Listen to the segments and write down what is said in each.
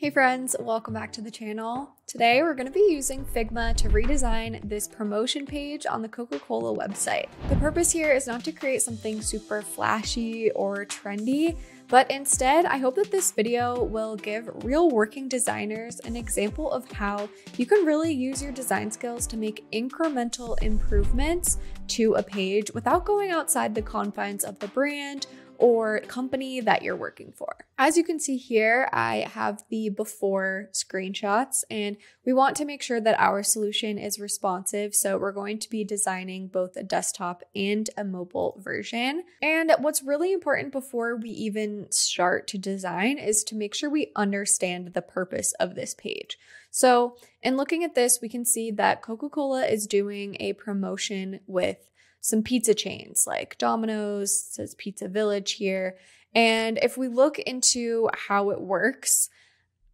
Hey friends, welcome back to the channel. Today we're going to be using Figma to redesign this promotion page on the Coca-Cola website. The purpose here is not to create something super flashy or trendy, but instead I hope that this video will give real working designers an example of how you can really use your design skills to make incremental improvements to a page without going outside the confines of the brand or company that you're working for. As you can see here, I have the before screenshots and we want to make sure that our solution is responsive. So we're going to be designing both a desktop and a mobile version. And what's really important before we even start to design is to make sure we understand the purpose of this page. So in looking at this, we can see that Coca-Cola is doing a promotion with some pizza chains like Domino's, says Pizza Village here. And if we look into how it works,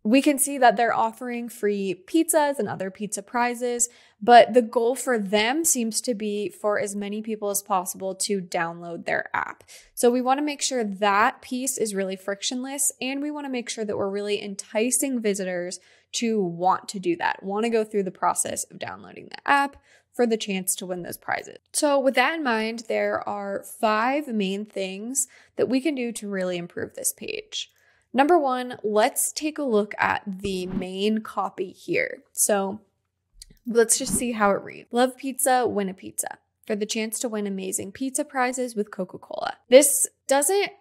we can see that they're offering free pizzas and other pizza prizes, but the goal for them seems to be for as many people as possible to download their app. So we want to make sure that piece is really frictionless and we want to make sure that we're really enticing visitors to want to do that, want to go through the process of downloading the app, for the chance to win those prizes. So, with that in mind, there are five main things that we can do to really improve this page. Number one, let's take a look at the main copy here. So, let's just see how it reads Love pizza, win a pizza for the chance to win amazing pizza prizes with Coca Cola. This doesn't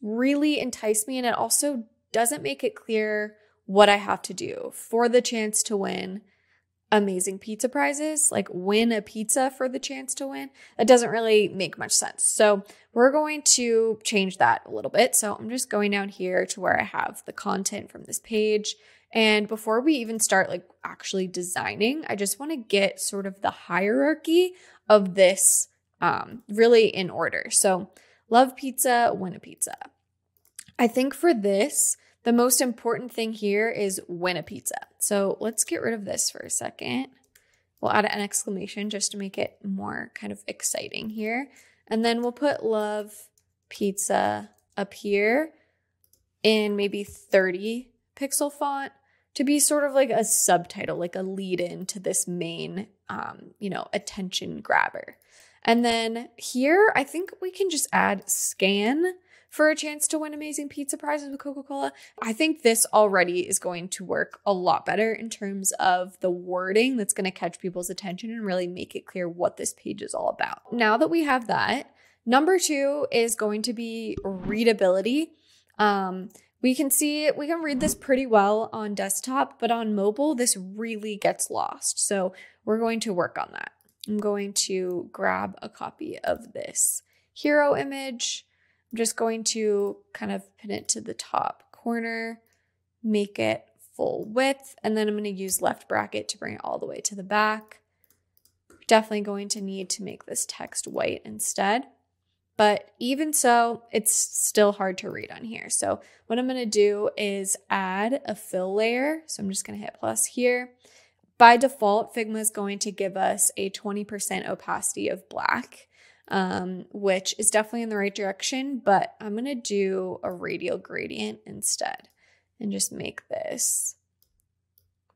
really entice me, and it also doesn't make it clear what I have to do for the chance to win amazing pizza prizes, like win a pizza for the chance to win. That doesn't really make much sense. So we're going to change that a little bit. So I'm just going down here to where I have the content from this page. And before we even start like actually designing, I just want to get sort of the hierarchy of this um, really in order. So love pizza, win a pizza. I think for this, the most important thing here is win a pizza. So let's get rid of this for a second. We'll add an exclamation just to make it more kind of exciting here. And then we'll put love pizza up here in maybe 30 pixel font to be sort of like a subtitle, like a lead in to this main, um, you know, attention grabber. And then here, I think we can just add scan for a chance to win amazing pizza prizes with Coca Cola. I think this already is going to work a lot better in terms of the wording that's going to catch people's attention and really make it clear what this page is all about. Now that we have that, number two is going to be readability. Um, we can see we can read this pretty well on desktop, but on mobile, this really gets lost. So we're going to work on that. I'm going to grab a copy of this hero image. I'm just going to kind of pin it to the top corner, make it full width, and then I'm going to use left bracket to bring it all the way to the back. Definitely going to need to make this text white instead. But even so, it's still hard to read on here. So what I'm going to do is add a fill layer. So I'm just going to hit plus here. By default, Figma is going to give us a 20% opacity of black um, which is definitely in the right direction, but I'm going to do a radial gradient instead and just make this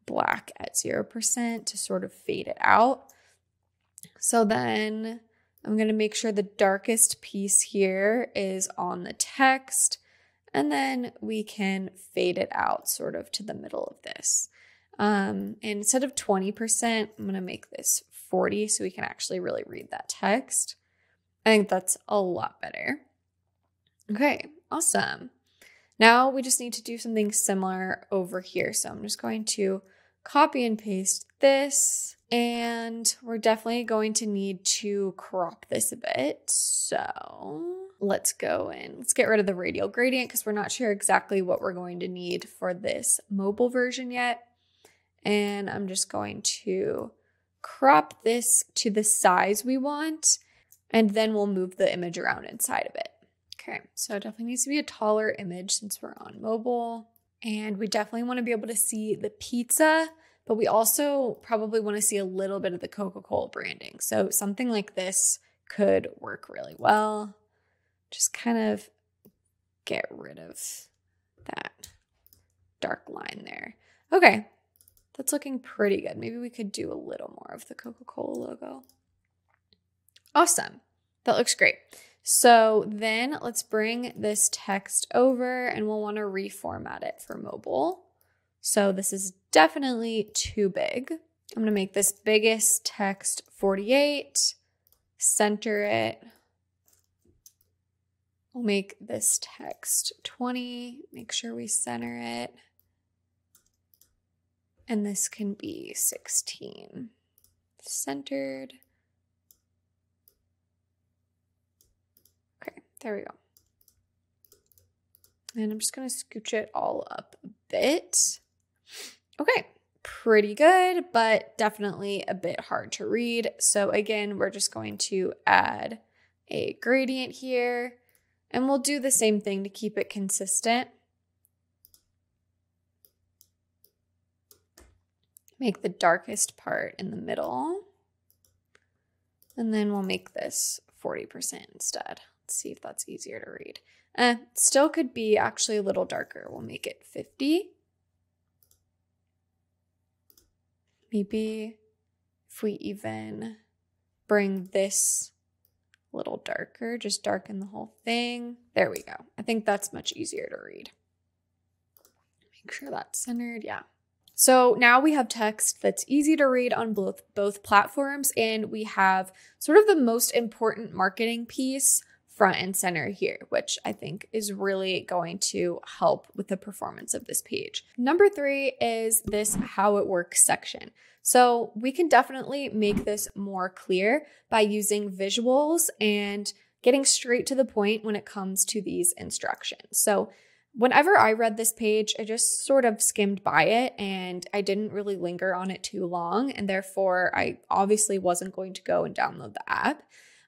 black at 0% to sort of fade it out. So then I'm going to make sure the darkest piece here is on the text, and then we can fade it out sort of to the middle of this. Um, and instead of 20%, I'm going to make this 40 so we can actually really read that text. I think that's a lot better. Okay, awesome. Now we just need to do something similar over here. So I'm just going to copy and paste this. And we're definitely going to need to crop this a bit. So let's go in. Let's get rid of the radial gradient because we're not sure exactly what we're going to need for this mobile version yet. And I'm just going to crop this to the size we want and then we'll move the image around inside of it. Okay, so it definitely needs to be a taller image since we're on mobile. And we definitely want to be able to see the pizza, but we also probably want to see a little bit of the Coca Cola branding. So something like this could work really well. Just kind of get rid of that dark line there. Okay, that's looking pretty good. Maybe we could do a little more of the Coca-Cola logo. Awesome. That looks great. So then let's bring this text over and we'll want to reformat it for mobile. So this is definitely too big. I'm going to make this biggest text 48, center it. We'll make this text 20, make sure we center it. And this can be 16. Centered. Okay, there we go. And I'm just going to scooch it all up a bit. Okay, pretty good, but definitely a bit hard to read. So again, we're just going to add a gradient here and we'll do the same thing to keep it consistent. Make the darkest part in the middle. And then we'll make this 40% instead. Let's see if that's easier to read. Eh, still could be actually a little darker. We'll make it 50. Maybe if we even bring this a little darker, just darken the whole thing. There we go. I think that's much easier to read. Make sure that's centered. Yeah. So now we have text that's easy to read on both both platforms and we have sort of the most important marketing piece front and center here, which I think is really going to help with the performance of this page. Number three is this how it works section. So we can definitely make this more clear by using visuals and getting straight to the point when it comes to these instructions. So whenever I read this page, I just sort of skimmed by it and I didn't really linger on it too long. And therefore, I obviously wasn't going to go and download the app.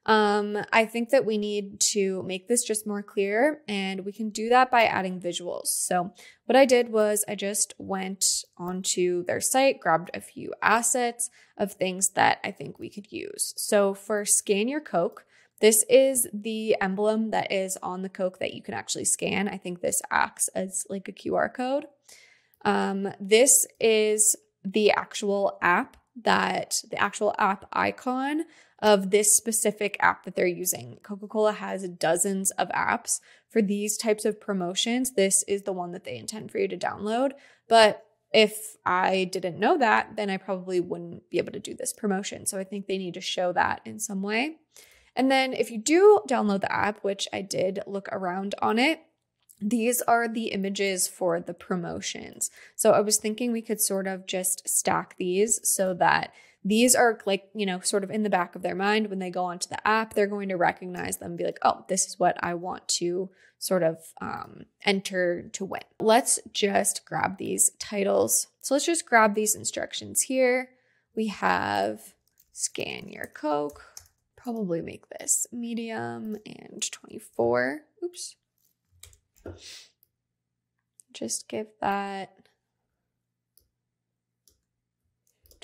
Um, I think that we need to make this just more clear, and we can do that by adding visuals. So, what I did was I just went onto their site, grabbed a few assets of things that I think we could use. So, for Scan Your Coke, this is the emblem that is on the Coke that you can actually scan. I think this acts as like a QR code. Um, this is the actual app that the actual app icon of this specific app that they're using. Coca Cola has dozens of apps for these types of promotions. This is the one that they intend for you to download. But if I didn't know that, then I probably wouldn't be able to do this promotion. So I think they need to show that in some way. And then if you do download the app, which I did look around on it, these are the images for the promotions. So I was thinking we could sort of just stack these so that these are like, you know, sort of in the back of their mind when they go onto the app, they're going to recognize them be like, oh, this is what I want to sort of um, enter to win. Let's just grab these titles. So let's just grab these instructions here. We have scan your Coke, probably make this medium and 24. Oops. Just give that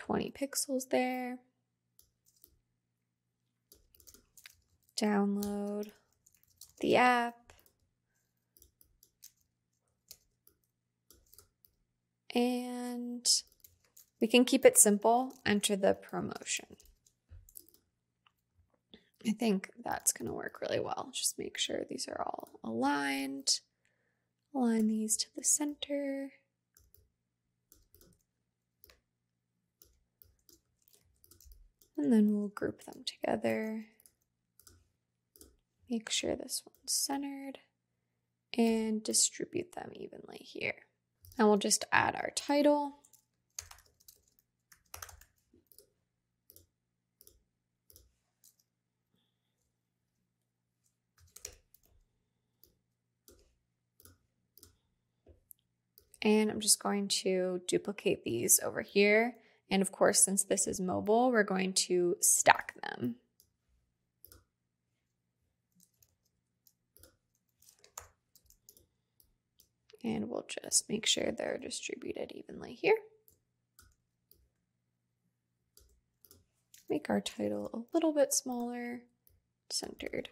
20 pixels there. Download the app. And we can keep it simple, enter the promotion. I think that's going to work really well. Just make sure these are all aligned. Align these to the center. And then we'll group them together. Make sure this one's centered and distribute them evenly here. And we'll just add our title. And I'm just going to duplicate these over here and of course, since this is mobile, we're going to stack them. And we'll just make sure they're distributed evenly here. Make our title a little bit smaller, centered.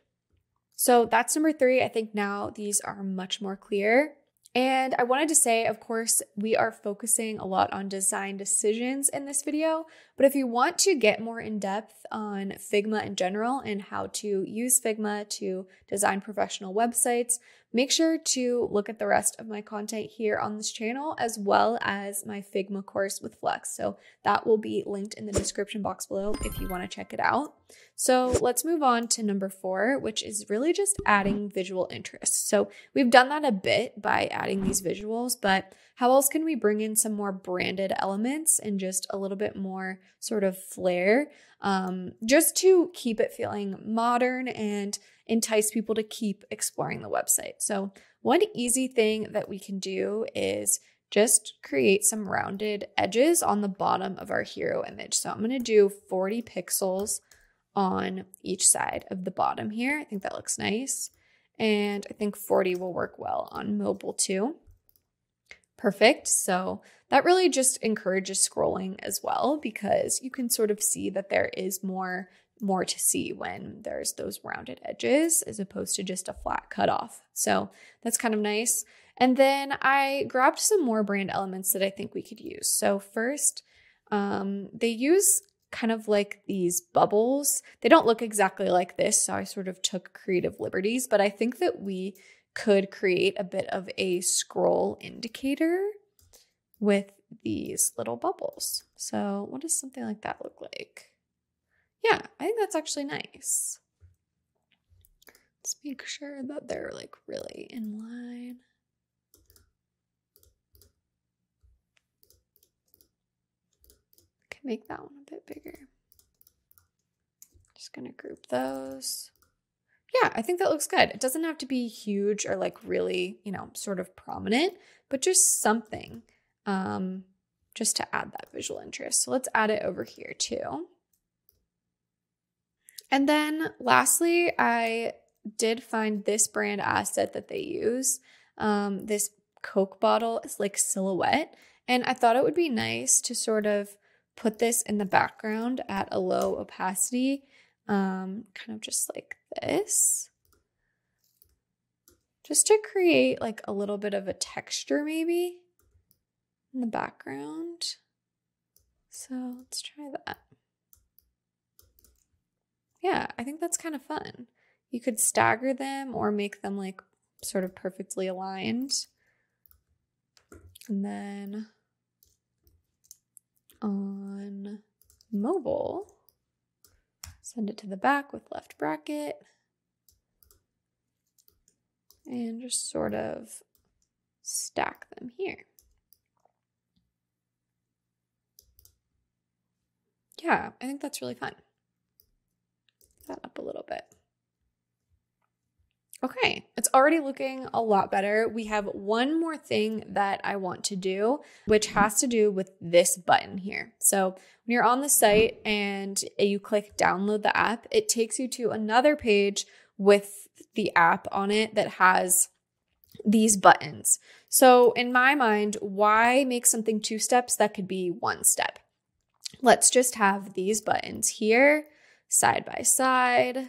So that's number three. I think now these are much more clear. And I wanted to say, of course, we are focusing a lot on design decisions in this video, but if you want to get more in depth on Figma in general and how to use Figma to design professional websites, make sure to look at the rest of my content here on this channel, as well as my Figma course with Flux. So that will be linked in the description box below if you want to check it out. So let's move on to number four, which is really just adding visual interest. So we've done that a bit by adding these visuals, but how else can we bring in some more branded elements and just a little bit more sort of flair um, just to keep it feeling modern and entice people to keep exploring the website. So, one easy thing that we can do is just create some rounded edges on the bottom of our hero image. So, I'm going to do 40 pixels on each side of the bottom here. I think that looks nice. And I think 40 will work well on mobile too. Perfect. So that really just encourages scrolling as well because you can sort of see that there is more more to see when there's those rounded edges as opposed to just a flat cutoff. So that's kind of nice. And then I grabbed some more brand elements that I think we could use. So first, um, they use kind of like these bubbles. They don't look exactly like this, so I sort of took creative liberties, but I think that we could create a bit of a scroll indicator with these little bubbles. So what does something like that look like? Yeah, I think that's actually nice. Let's make sure that they're like really in line. Can make that one a bit bigger. Just gonna group those. Yeah, I think that looks good. It doesn't have to be huge or like really, you know, sort of prominent, but just something um, just to add that visual interest. So let's add it over here too. And then lastly, I did find this brand asset that they use. Um, this Coke bottle is like silhouette. And I thought it would be nice to sort of put this in the background at a low opacity, um, kind of just like this. Just to create like a little bit of a texture maybe in the background. So let's try that yeah, I think that's kind of fun. You could stagger them or make them like sort of perfectly aligned. And then on mobile, send it to the back with left bracket. And just sort of stack them here. Yeah, I think that's really fun that up a little bit. Okay, it's already looking a lot better. We have one more thing that I want to do, which has to do with this button here. So when you're on the site and you click download the app, it takes you to another page with the app on it that has these buttons. So in my mind, why make something two steps that could be one step? Let's just have these buttons here side by side,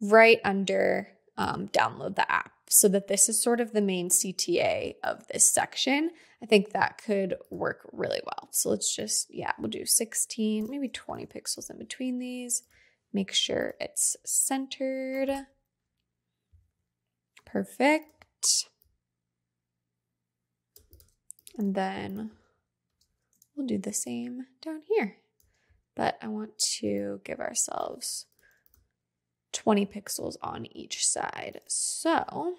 right under um, download the app. So that this is sort of the main CTA of this section. I think that could work really well. So let's just, yeah, we'll do 16, maybe 20 pixels in between these. Make sure it's centered. Perfect. And then we'll do the same down here but I want to give ourselves 20 pixels on each side. So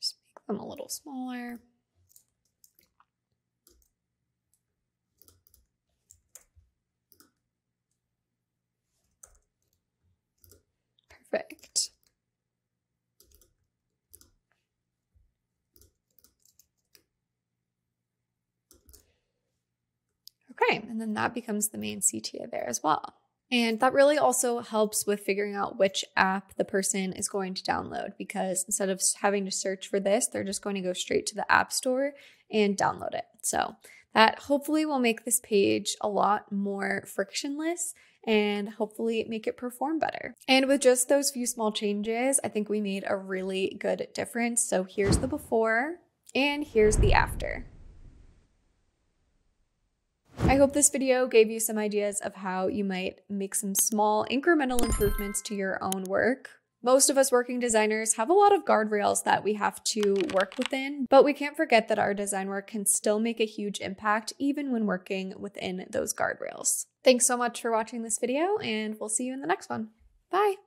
just make them a little smaller. Perfect. Okay, and then that becomes the main CTA there as well. And that really also helps with figuring out which app the person is going to download because instead of having to search for this, they're just going to go straight to the App Store and download it. So that hopefully will make this page a lot more frictionless and hopefully make it perform better. And with just those few small changes, I think we made a really good difference. So here's the before and here's the after. I hope this video gave you some ideas of how you might make some small incremental improvements to your own work. Most of us working designers have a lot of guardrails that we have to work within, but we can't forget that our design work can still make a huge impact even when working within those guardrails. Thanks so much for watching this video, and we'll see you in the next one. Bye!